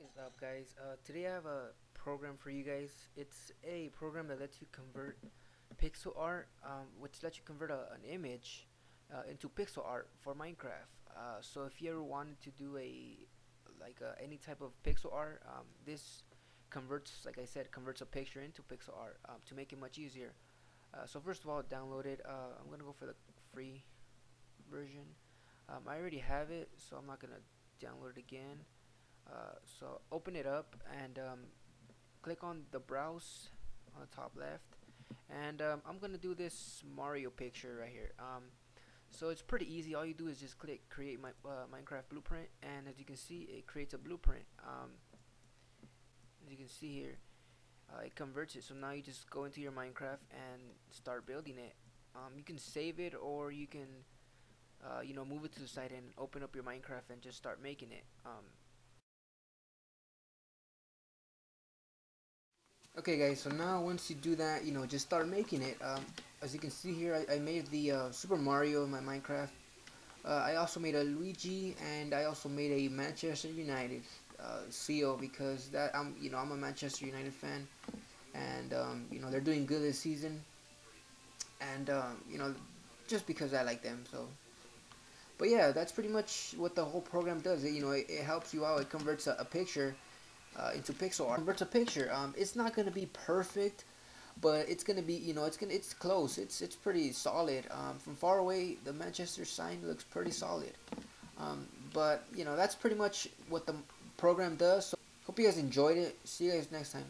What's up guys? Uh, today I have a program for you guys. It's a program that lets you convert pixel art, um, which lets you convert a, an image uh, into pixel art for Minecraft. Uh, so if you ever wanted to do a like uh, any type of pixel art, um, this converts, like I said, converts a picture into pixel art um, to make it much easier. Uh, so first of all, download it. Uh, I'm gonna go for the free version. Um, I already have it, so I'm not gonna download it again. Uh, so open it up and um, click on the browse on the top left. And um, I'm gonna do this Mario picture right here. Um, so it's pretty easy. All you do is just click create my uh, Minecraft blueprint. And as you can see it creates a blueprint. Um, as you can see here uh, it converts it. So now you just go into your Minecraft and start building it. Um, you can save it or you can uh, you know move it to the side and open up your Minecraft and just start making it Okay guys, so now once you do that, you know, just start making it. Um, as you can see here, I, I made the uh, Super Mario in my Minecraft. Uh, I also made a Luigi, and I also made a Manchester United uh, seal because that I'm, you know, I'm a Manchester United fan, and um, you know they're doing good this season, and um, you know, just because I like them. So, but yeah, that's pretty much what the whole program does. It, you know, it, it helps you out. It converts a, a picture uh, into pixel art. Converts a picture. Um, it's not gonna be perfect, but it's gonna be you know it's gonna it's close. It's it's pretty solid. Um, from far away, the Manchester sign looks pretty solid. Um, but you know that's pretty much what the program does. So hope you guys enjoyed it. See you guys next time.